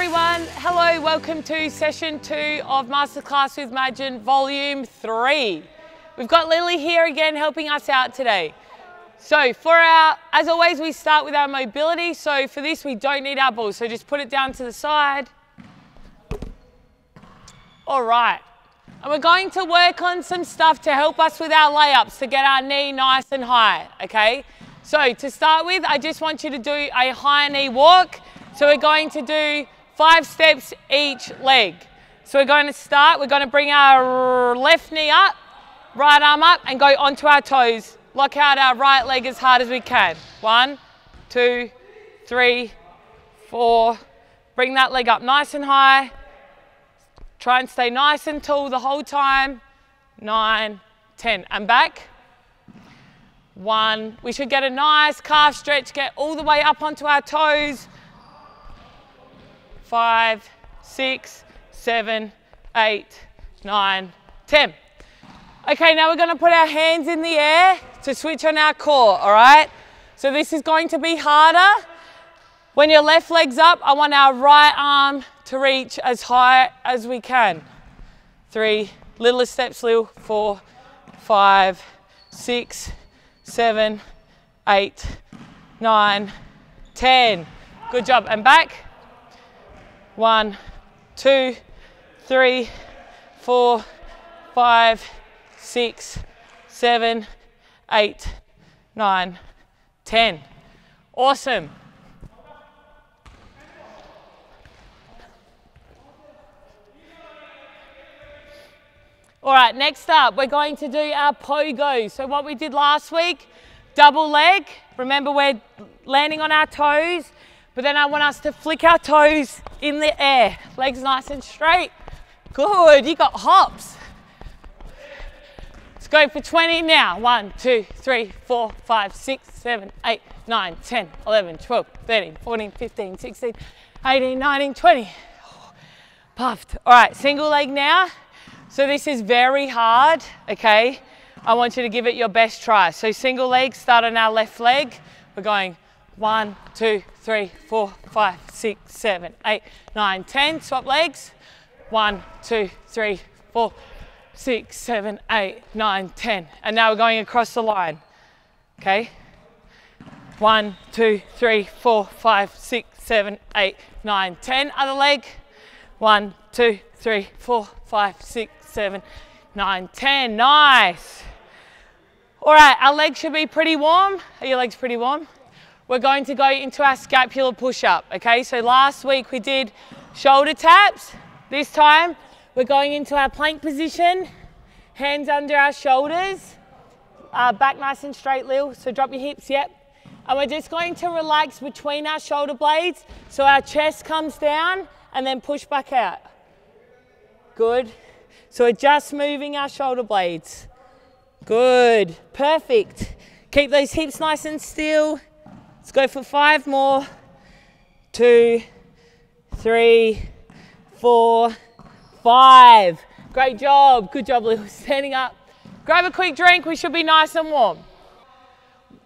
everyone. Hello, welcome to session two of Masterclass with Madgen, volume three. We've got Lily here again helping us out today. So for our, as always, we start with our mobility. So for this, we don't need our balls. So just put it down to the side. All right. And we're going to work on some stuff to help us with our layups to get our knee nice and high, okay? So to start with, I just want you to do a high knee walk. So we're going to do five steps each leg. So we're going to start, we're going to bring our left knee up, right arm up and go onto our toes. Lock out our right leg as hard as we can. One, two, three, four. Bring that leg up nice and high. Try and stay nice and tall the whole time. Nine, ten, and back. One, we should get a nice calf stretch, get all the way up onto our toes. Five, six, seven, eight, nine, ten. Okay, now we're gonna put our hands in the air to switch on our core, all right? So this is going to be harder. When your left leg's up, I want our right arm to reach as high as we can. Three, little steps, Lil. Four, five, six, seven, eight, nine, ten. Good job. And back. One, two, three, four, five, six, seven, eight, nine, ten. Awesome. All right, next up, we're going to do our pogo. So what we did last week, double leg. Remember, we're landing on our toes, but then I want us to flick our toes in the air. Legs nice and straight. Good, you got hops. Let's go for 20 now. 1, 2, 3, 4, 5, 6, 7, 8, 9, 10, 11, 12, 13, 14, 15, 16, 18, 19, 20. Puffed. All right, single leg now. So this is very hard, okay? I want you to give it your best try. So single leg, start on our left leg. We're going one, two, three, four, five, six, seven, eight, nine, ten. Swap legs. One, two, three, four, six, seven, eight, nine, ten. And now we're going across the line, okay? One, two, three, four, five, six, seven, eight, nine, ten. Other leg. One, two, three, four, five, six, seven, nine, ten. Nice. All right, our legs should be pretty warm. Are your legs pretty warm? We're going to go into our scapular push-up, okay? So last week we did shoulder taps. This time we're going into our plank position, hands under our shoulders, uh, back nice and straight, Lil. So drop your hips, yep. And we're just going to relax between our shoulder blades so our chest comes down and then push back out. Good. So we're just moving our shoulder blades. Good, perfect. Keep those hips nice and still. Let's go for five more. Two, three, four, five. Great job, good job, Lil. Standing up. Grab a quick drink, we should be nice and warm.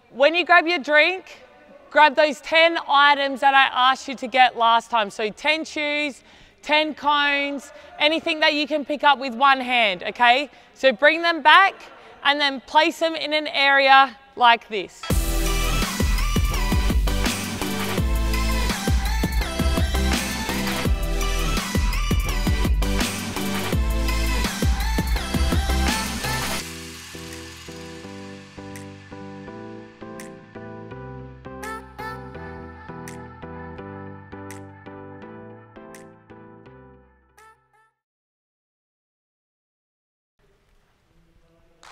When you grab your drink, grab those 10 items that I asked you to get last time. So 10 shoes, 10 cones, anything that you can pick up with one hand, okay? So bring them back and then place them in an area like this.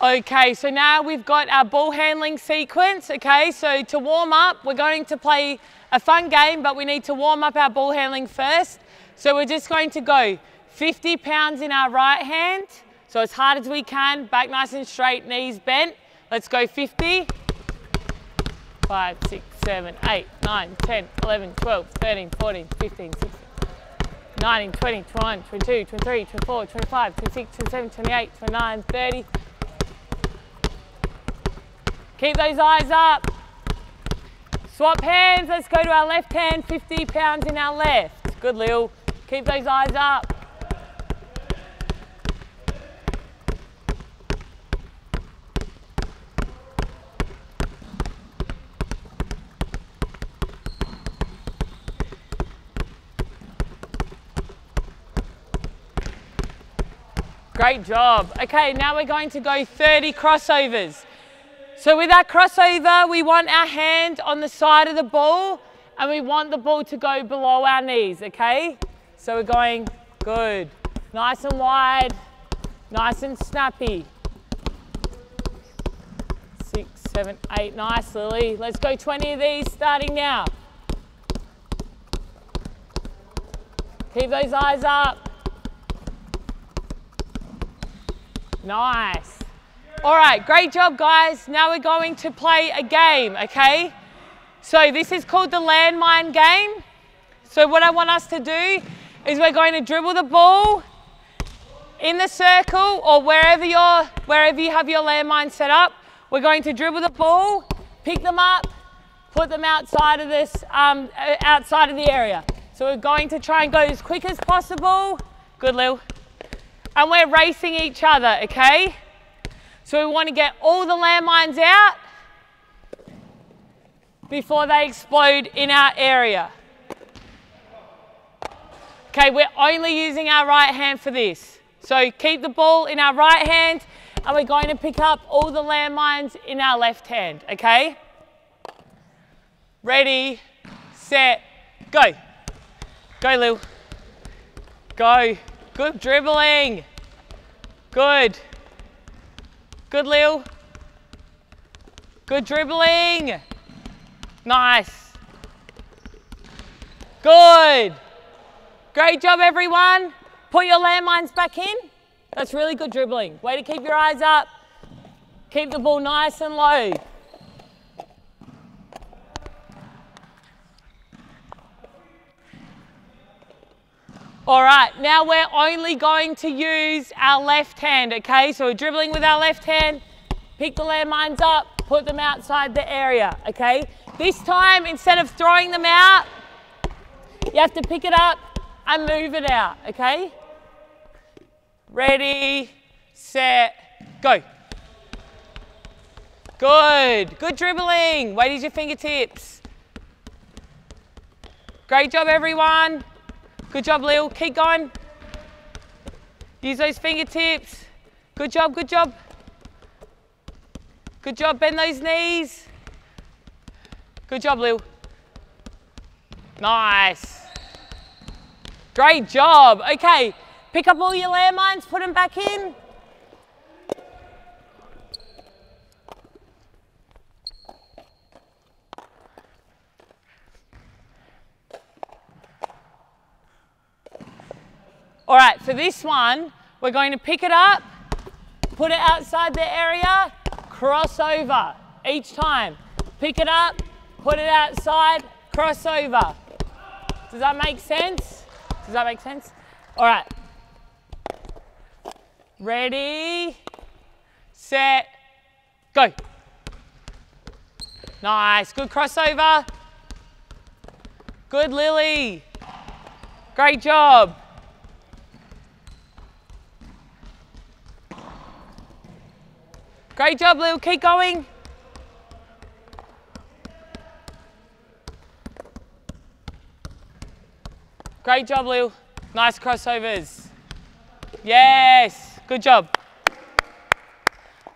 Okay, so now we've got our ball handling sequence, okay? So to warm up, we're going to play a fun game, but we need to warm up our ball handling first. So we're just going to go 50 pounds in our right hand, so as hard as we can, back nice and straight, knees bent. Let's go 50. 5, 6, 7, 8, 9, 10, 11, 12, 13, 14, 15, 16, 19, 20, 21, 22, 23, 24, 25, 26, 27, 28, 29, 30, Keep those eyes up. Swap hands, let's go to our left hand, 50 pounds in our left. Good, Lil. Keep those eyes up. Great job. Okay, now we're going to go 30 crossovers. So with our crossover, we want our hand on the side of the ball and we want the ball to go below our knees, okay? So we're going good. Nice and wide, nice and snappy. Six, seven, eight, nice, Lily. Let's go 20 of these starting now. Keep those eyes up. Nice. All right, great job, guys. Now we're going to play a game, okay? So this is called the landmine game. So what I want us to do is we're going to dribble the ball in the circle or wherever you're, wherever you have your landmine set up. We're going to dribble the ball, pick them up, put them outside of this, um, outside of the area. So we're going to try and go as quick as possible. Good, Lil and we're racing each other, okay? So we want to get all the landmines out before they explode in our area. Okay, we're only using our right hand for this. So keep the ball in our right hand and we're going to pick up all the landmines in our left hand, okay? Ready, set, go. Go, Lil. Go. Good dribbling. Good. Good, Lil. Good dribbling. Nice. Good. Great job, everyone. Put your landmines back in. That's really good dribbling. Way to keep your eyes up. Keep the ball nice and low. All right, now we're only going to use our left hand, okay? So we're dribbling with our left hand, pick the landmines up, put them outside the area, okay? This time, instead of throwing them out, you have to pick it up and move it out, okay? Ready, set, go. Good, good dribbling. Wait use your fingertips. Great job, everyone. Good job, Lil. Keep going. Use those fingertips. Good job, good job. Good job, bend those knees. Good job, Lil. Nice. Great job. Okay, pick up all your landmines, put them back in. All right, for this one, we're going to pick it up, put it outside the area, cross over each time. Pick it up, put it outside, cross over. Does that make sense? Does that make sense? All right. Ready, set, go. Nice, good crossover. Good, Lily. Great job. Great job, Lil. Keep going. Great job, Lil. Nice crossovers. Yes, good job.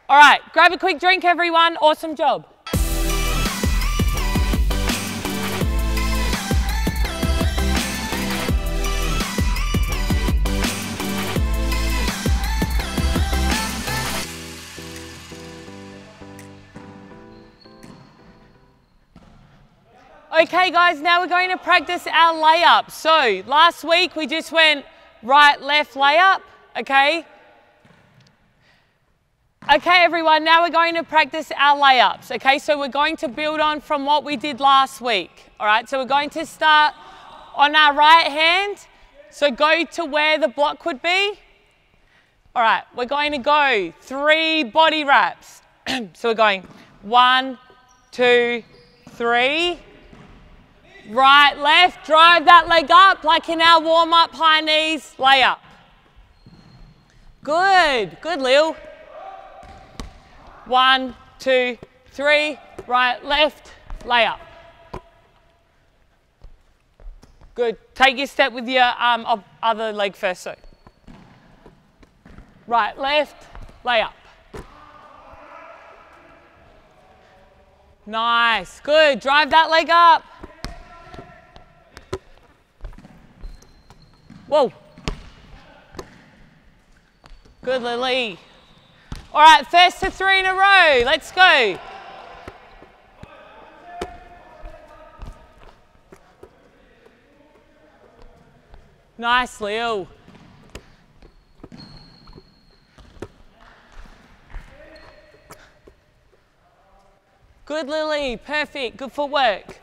All right, grab a quick drink, everyone. Awesome job. Okay guys, now we're going to practice our layup. So last week we just went right, left layup, okay? Okay everyone, now we're going to practice our layups, okay? So we're going to build on from what we did last week, all right? So we're going to start on our right hand. So go to where the block would be. All right, we're going to go three body wraps. so we're going one, two, three, right, left, drive that leg up like in our warm up, high knees, lay up. Good, good Lil. One, two, three, right, left, lay up. Good, take your step with your um, other leg first, so. Right, left, lay up. Nice, good, drive that leg up. Whoa. Good, Lily. All right, first to three in a row. Let's go. Nice, Leo. Good, Lily. Perfect. Good footwork.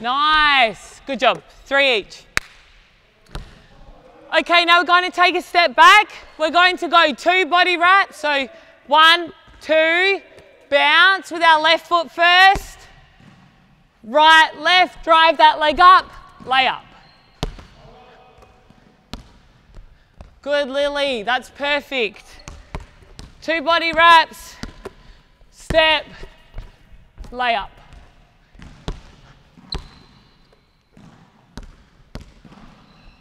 Nice. Good job. Three each. Okay, now we're going to take a step back. We're going to go two body wraps. So one, two, bounce with our left foot first. Right, left, drive that leg up, lay up. Good, Lily, that's perfect. Two body wraps, step, lay up.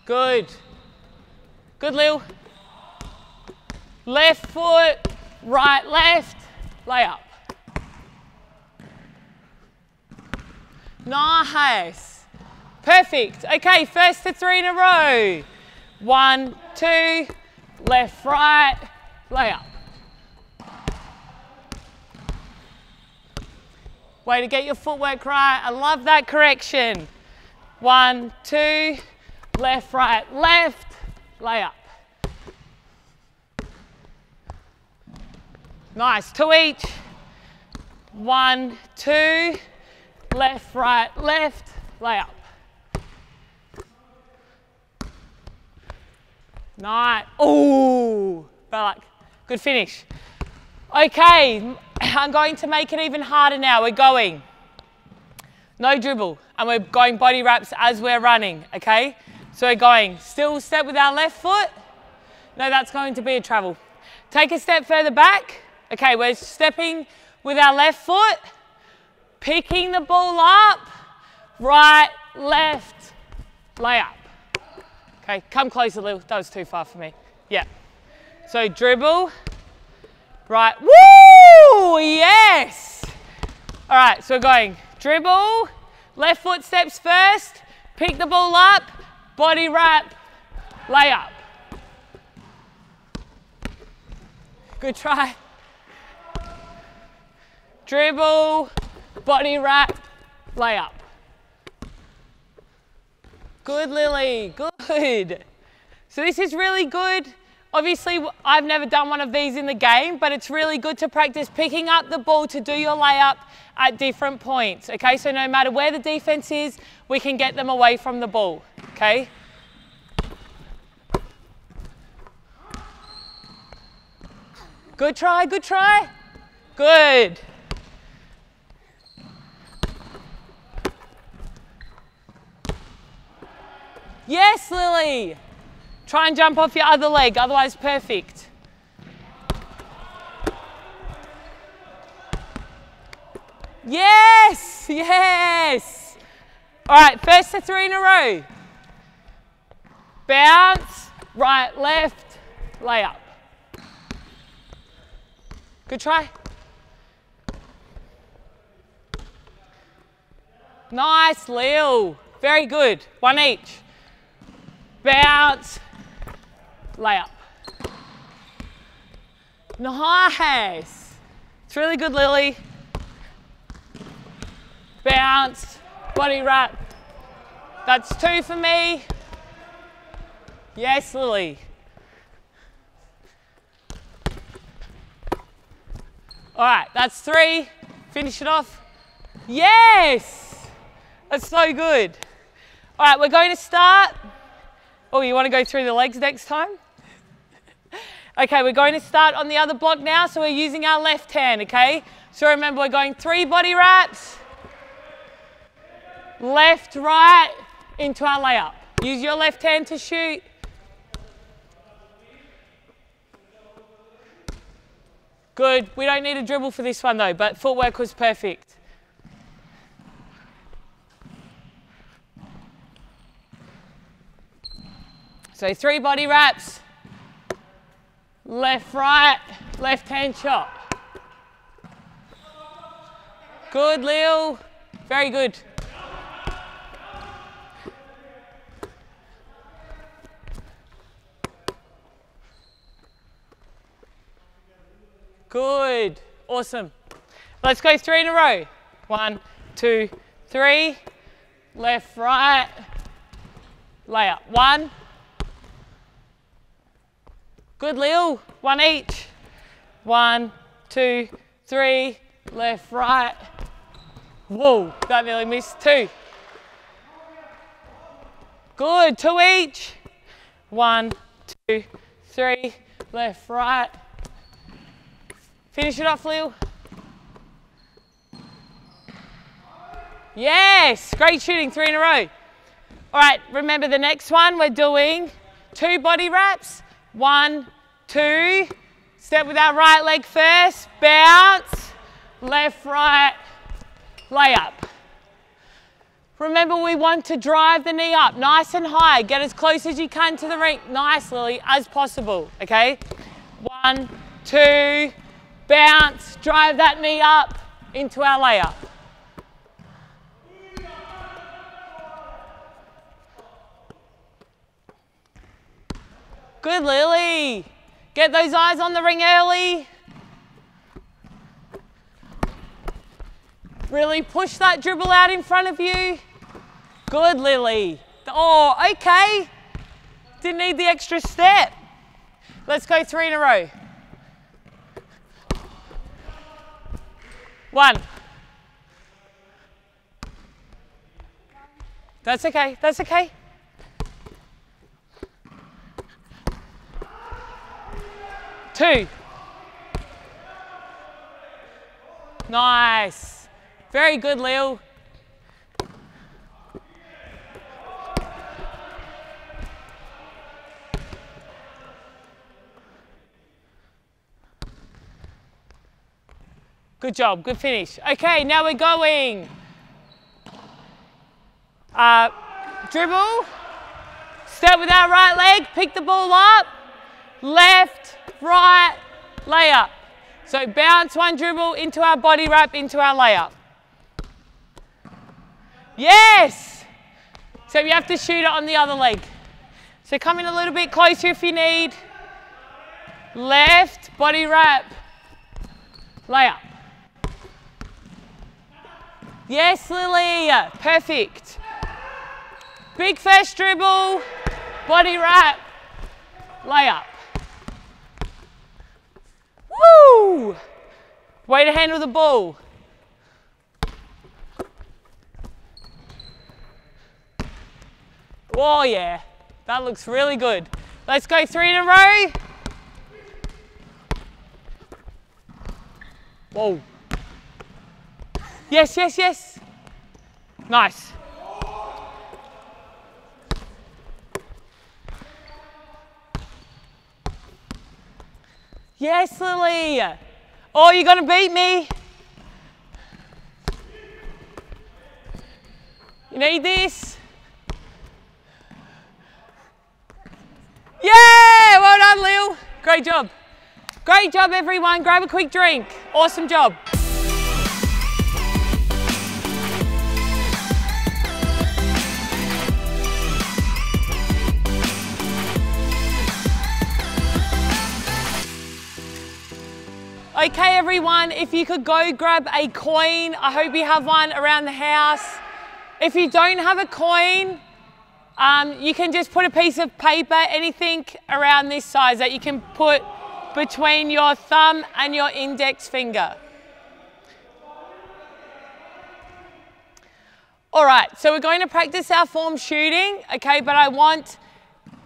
Good. Good, Lil. Left foot, right, left, lay up. Nice. Perfect. Okay, first to three in a row. One, two, left, right, lay up. Way to get your footwork right. I love that correction. One, two, left, right, left, lay up. Nice, two each. One, two, left, right, left, lay up. Nice. Oh, Balak. Good finish. Okay, I'm going to make it even harder now. We're going. No dribble. And we're going body wraps as we're running, okay? So we're going, still step with our left foot. No, that's going to be a travel. Take a step further back. Okay, we're stepping with our left foot, picking the ball up, right, left, lay up. Okay, come closer, Lil. That was too far for me. Yeah. So dribble, right, woo, yes. All right, so we're going dribble, left foot steps first, pick the ball up, body wrap, lay up. Good try. Dribble, body wrap, lay up. Good, Lily, good. So this is really good. Obviously, I've never done one of these in the game, but it's really good to practice picking up the ball to do your layup at different points, okay? So no matter where the defense is, we can get them away from the ball, okay? Good try, good try. Good. Yes, Lily. Try and jump off your other leg, otherwise perfect. Yes, yes. All right, first to three in a row. Bounce, right, left, lay up. Good try. Nice, Leo. Very good. One each. Bounce, lay up. Nice. It's really good, Lily. Bounce, body wrap. That's two for me. Yes, Lily. All right, that's three. Finish it off. Yes! That's so good. All right, we're going to start. Oh, you want to go through the legs next time? Okay, we're going to start on the other block now, so we're using our left hand, okay? So remember, we're going three body wraps, left, right, into our layup. Use your left hand to shoot. Good. We don't need a dribble for this one though, but footwork was perfect. So three body wraps, left, right, left hand shot. Good, Lil. Very good. Good. Awesome. Let's go three in a row. One, two, three. Left, right. Layup. One. Good, Lil. One each. One, two, three. Left, right. Whoa, that nearly missed. Two. Good, two each. One, two, three. Left, right. Finish it off, Lil. Yes, great shooting, three in a row. All right, remember the next one, we're doing two body wraps. One, two, step with our right leg first, bounce, left, right, layup. Remember we want to drive the knee up nice and high. Get as close as you can to the ring, nice Lily, as possible, okay? One, two, bounce, drive that knee up into our layup. Good, Lily. Get those eyes on the ring early. Really push that dribble out in front of you. Good, Lily. Oh, okay. Didn't need the extra step. Let's go three in a row. One. That's okay, that's okay. Two. Nice. Very good, Leo. Good job, good finish. Okay, now we're going. Uh, dribble, step with our right leg, pick the ball up, left, right, layup. So bounce one dribble into our body wrap, into our layup. Yes! So you have to shoot it on the other leg. So come in a little bit closer if you need. Left, body wrap, layup. Yes, Lily, perfect. Big first dribble, body wrap, layup. Woo! Way to handle the ball. Oh yeah, that looks really good. Let's go three in a row. Whoa. Yes, yes, yes. Nice. Yes, Lily. Oh, you're going to beat me. You need this? Yeah, well done, Lil. Great job. Great job, everyone. Grab a quick drink. Awesome job. Okay everyone, if you could go grab a coin, I hope you have one around the house. If you don't have a coin, um, you can just put a piece of paper, anything around this size that you can put between your thumb and your index finger. All right, so we're going to practice our form shooting, okay, but I want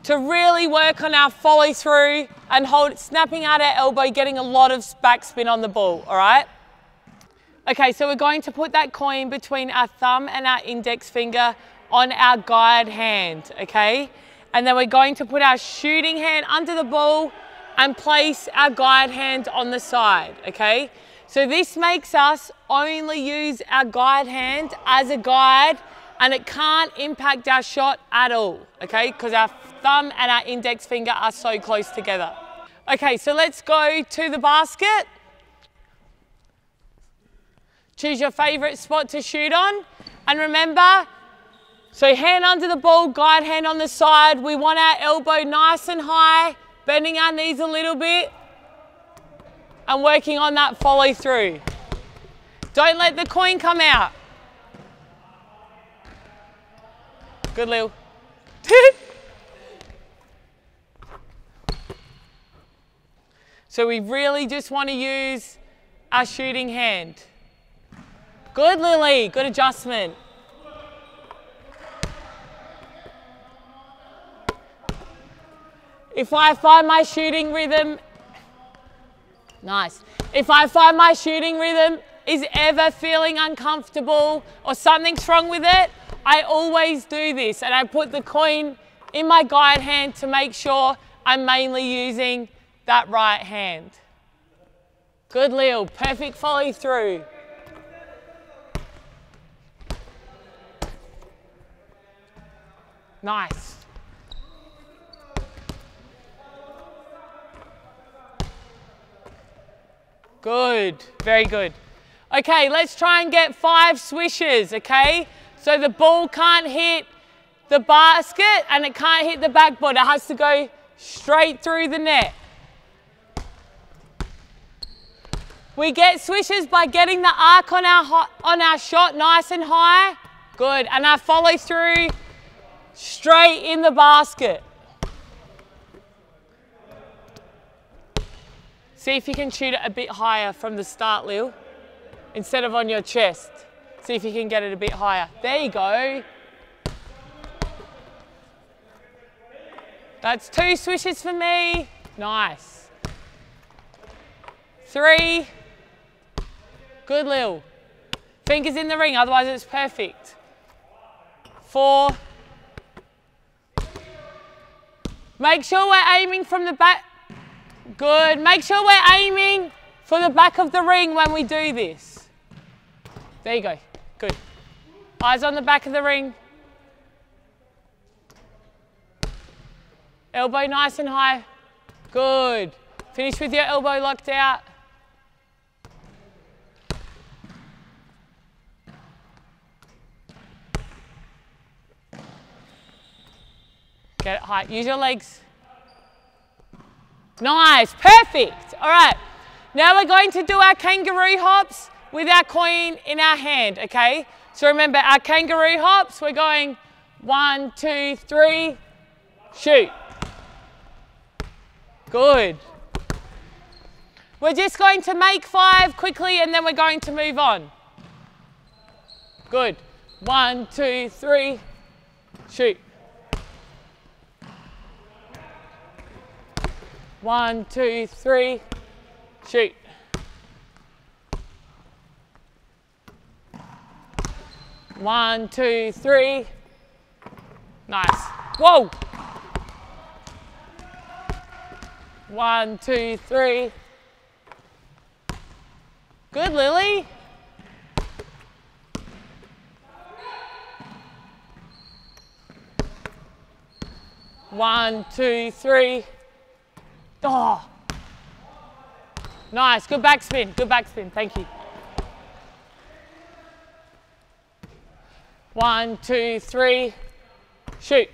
to really work on our follow through and hold, snapping out our elbow, getting a lot of backspin on the ball, all right? Okay, so we're going to put that coin between our thumb and our index finger on our guide hand, okay? And then we're going to put our shooting hand under the ball and place our guide hand on the side, okay? So this makes us only use our guide hand as a guide and it can't impact our shot at all, okay? Because our thumb and our index finger are so close together. Okay, so let's go to the basket. Choose your favorite spot to shoot on. And remember, so hand under the ball, guide hand on the side. We want our elbow nice and high, bending our knees a little bit and working on that follow through. Don't let the coin come out. Good, Lil. so we really just want to use our shooting hand. Good, Lily. Good adjustment. If I find my shooting rhythm, nice. If I find my shooting rhythm is ever feeling uncomfortable or something's wrong with it, I always do this and I put the coin in my guide hand to make sure I'm mainly using that right hand. Good, Lil. Perfect follow through. Nice. Good, very good. Okay, let's try and get five swishes, okay? So the ball can't hit the basket and it can't hit the backboard. It has to go straight through the net. We get swishes by getting the arc on our, on our shot nice and high. Good, and our follow through straight in the basket. See if you can shoot it a bit higher from the start, Lil, instead of on your chest. See if you can get it a bit higher. There you go. That's two swishes for me. Nice. Three. Good, Lil. Fingers in the ring, otherwise it's perfect. Four. Make sure we're aiming from the back. Good. Make sure we're aiming for the back of the ring when we do this. There you go. Good. Eyes on the back of the ring. Elbow nice and high. Good. Finish with your elbow locked out. Get it high. Use your legs. Nice. Perfect. All right. Now we're going to do our kangaroo hops with our coin in our hand, okay? So remember our kangaroo hops, we're going one, two, three, shoot. Good. We're just going to make five quickly and then we're going to move on. Good. One, two, three, shoot. One, two, three, shoot. One, two, three. Nice. Whoa. One, two, three. Good, Lily. One, two, three. Oh. Nice, good backspin, good backspin, thank you. One, two, three, shoot.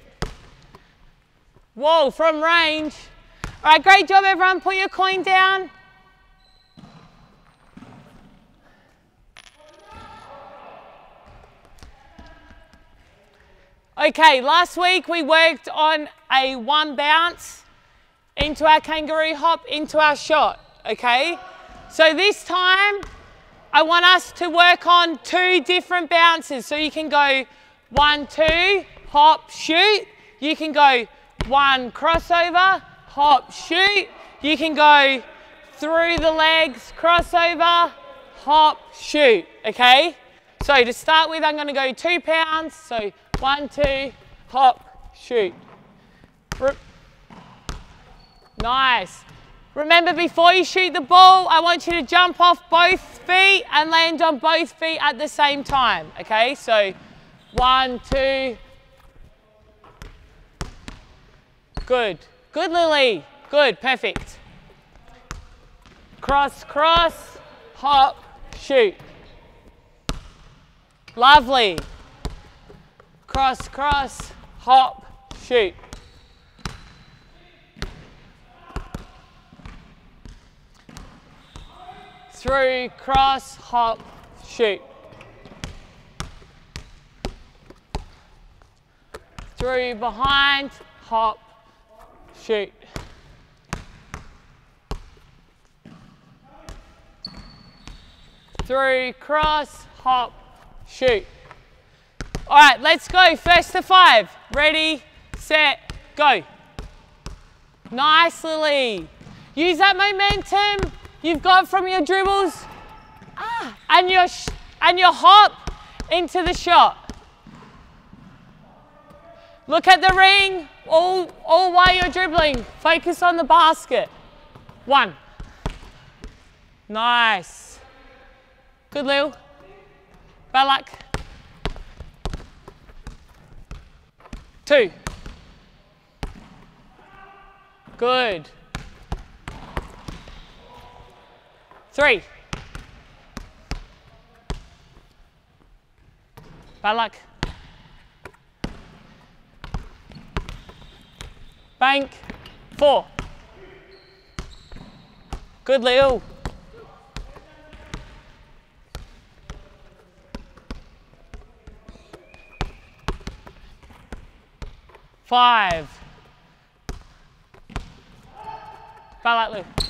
Whoa, from range. All right, great job everyone, put your coin down. Okay, last week we worked on a one bounce into our kangaroo hop, into our shot, okay? So this time, I want us to work on two different bounces. So you can go one, two, hop, shoot. You can go one crossover, hop, shoot. You can go through the legs, crossover, hop, shoot, okay? So to start with, I'm gonna go two pounds. So one, two, hop, shoot. Nice. Remember before you shoot the ball, I want you to jump off both feet and land on both feet at the same time, okay? So one, two. Good. Good, Lily. Good, perfect. Cross, cross, hop, shoot. Lovely. Cross, cross, hop, shoot. Through, cross, hop, shoot. Through, behind, hop, shoot. Through, cross, hop, shoot. All right, let's go. First to five. Ready, set, go. Nice, Lily. Use that momentum you've got from your dribbles ah, and your and your hop into the shot. Look at the ring all, all while you're dribbling. Focus on the basket. One. Nice. Good, Lil. Bad luck. Two. Good. Three. Bad luck. Bank. Four. Good, Leo. Five. Bad luck, Lou.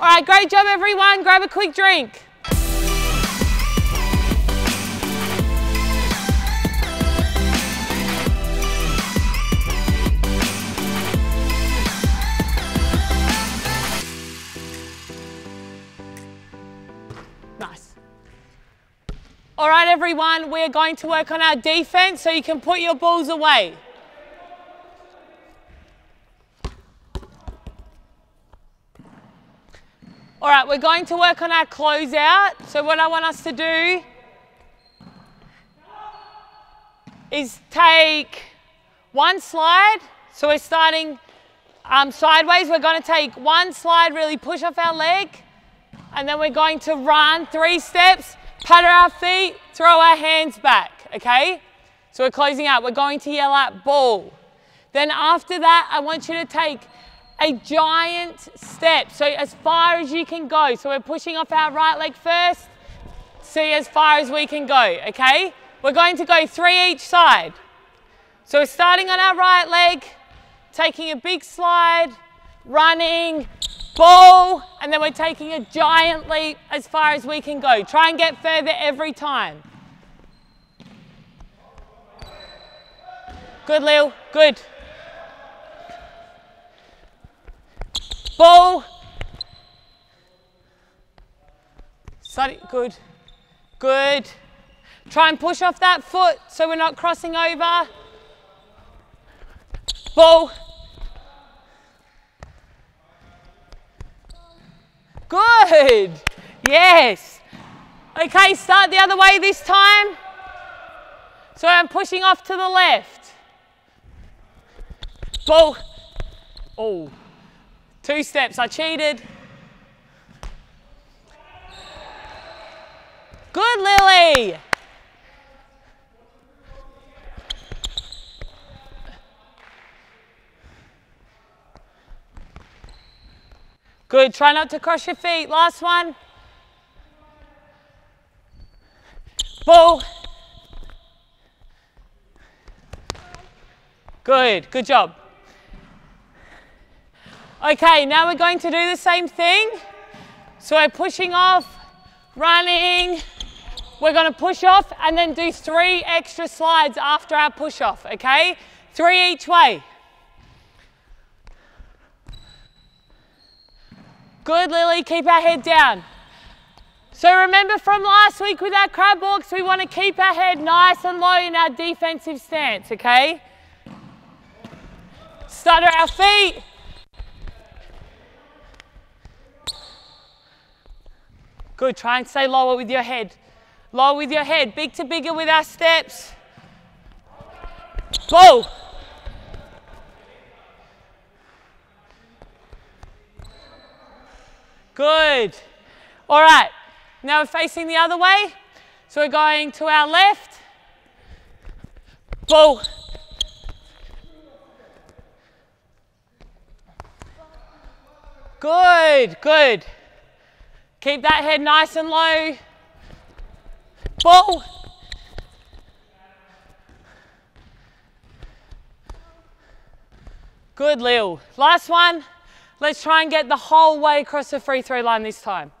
All right, great job everyone. Grab a quick drink. Nice. All right, everyone, we're going to work on our defense so you can put your balls away. All right, we're going to work on our closeout. So what I want us to do is take one slide. So we're starting um, sideways. We're going to take one slide, really push off our leg. And then we're going to run three steps, putter our feet, throw our hands back, okay? So we're closing out. We're going to yell out ball. Then after that, I want you to take a giant step. So as far as you can go. So we're pushing off our right leg first. See as far as we can go, okay? We're going to go three each side. So we're starting on our right leg, taking a big slide, running, ball, and then we're taking a giant leap as far as we can go. Try and get further every time. Good, Lil, good. Ball. Good, good. Try and push off that foot so we're not crossing over. Ball. Good. Yes. Okay, start the other way this time. So I'm pushing off to the left. Ball. Oh. Two steps, I cheated. Good, Lily. Good, try not to cross your feet. Last one. Ball. Good, good job. Okay, now we're going to do the same thing. So we're pushing off, running, we're gonna push off and then do three extra slides after our push off, okay? Three each way. Good, Lily, keep our head down. So remember from last week with our crab walks, we wanna keep our head nice and low in our defensive stance, okay? Stutter our feet. Good, try and stay lower with your head. Lower with your head, big to bigger with our steps. Whoa. Good. All right, now we're facing the other way. So we're going to our left. Whoa. Good, good. Keep that head nice and low. Whoa. Good, Lil. Last one. Let's try and get the whole way across the free throw line this time.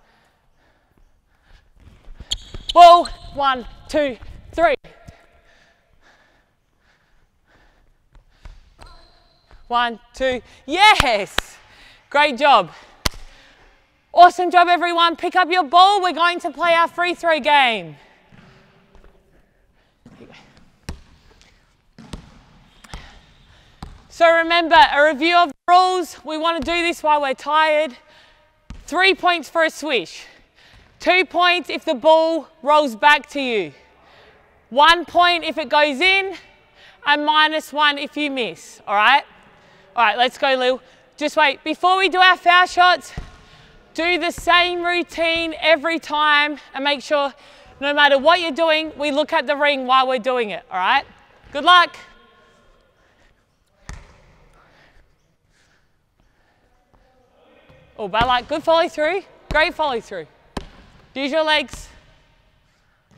Whoa, one, two, three. One, two, yes! Great job. Awesome job, everyone. Pick up your ball. We're going to play our free throw game. So remember, a review of the rules. We want to do this while we're tired. Three points for a swish. Two points if the ball rolls back to you. One point if it goes in, and minus one if you miss, all right? All right, let's go, Lil. Just wait, before we do our foul shots, do the same routine every time and make sure no matter what you're doing, we look at the ring while we're doing it, all right? Good luck. Oh, bad luck. Good follow through. Great follow through. Use your legs.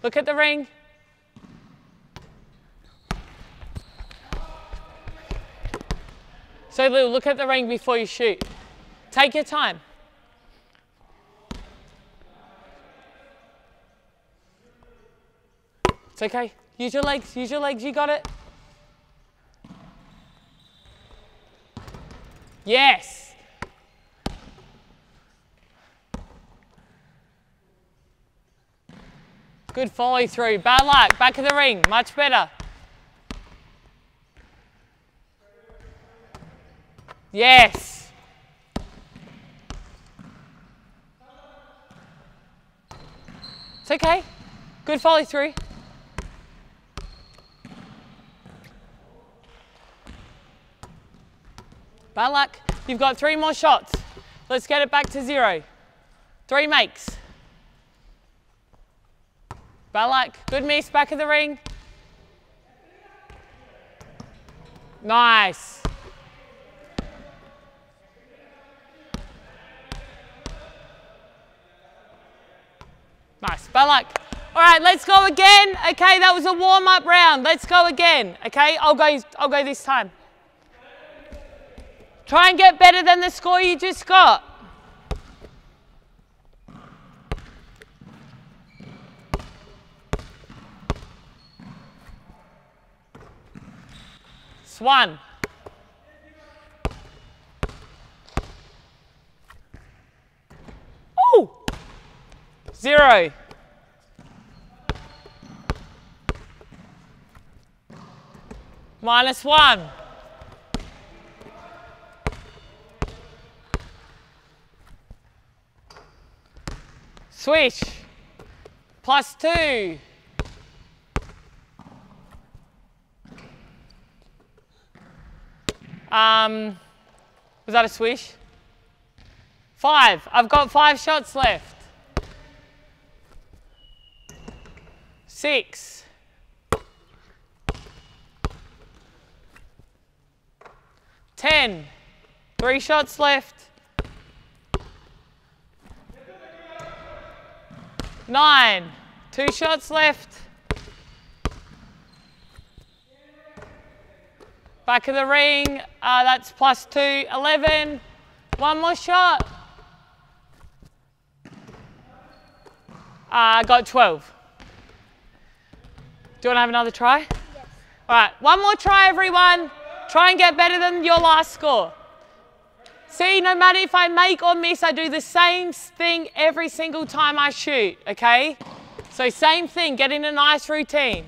Look at the ring. So Lou, look at the ring before you shoot. Take your time. It's okay. Use your legs, use your legs, you got it. Yes. Good follow through. Bad luck. Back of the ring. Much better. Yes. It's okay. Good follow through. Bad luck. You've got three more shots. Let's get it back to zero. Three makes. Balak, good miss, back of the ring. Nice. Nice, Balak. All right, let's go again. Okay, that was a warm-up round. Let's go again. Okay, I'll go, I'll go this time. Try and get better than the score you just got. one. Oh, zero. Minus one. Swish. Plus two. Um, was that a swish? Five. I've got five shots left. Six. Ten. Three shots left. Nine. Two shots left. Back of the ring, uh, that's plus two, 11. One more shot. I uh, got 12. Do you want to have another try? Yes. All right, one more try, everyone. Try and get better than your last score. See, no matter if I make or miss, I do the same thing every single time I shoot, okay? So same thing, get in a nice routine.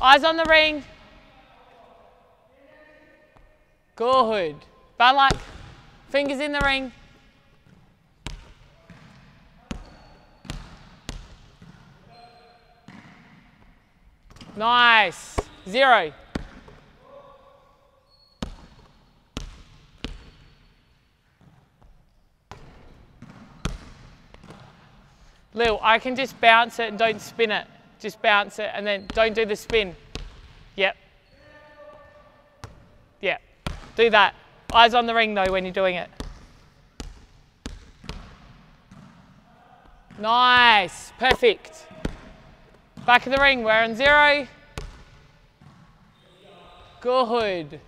Eyes on the ring. Good. Bad luck. Fingers in the ring. Nice. Zero. Lil, I can just bounce it and don't spin it. Just bounce it and then don't do the spin. Yep. Yep. Do that. Eyes on the ring though when you're doing it. Nice. Perfect. Back of the ring, we're on zero. Good.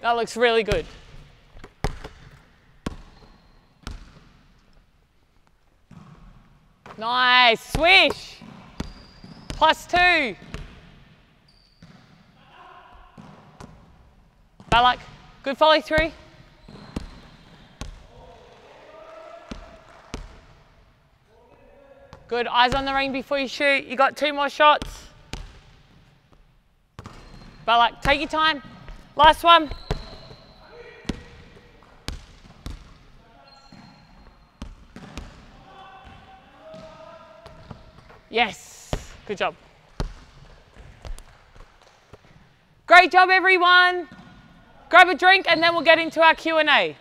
That looks really good. Nice, swish. Plus two. Balak, good follow through. Good, eyes on the ring before you shoot. You got two more shots. Balak, take your time. Last one. Yes, good job. Great job, everyone. Grab a drink and then we'll get into our Q&A.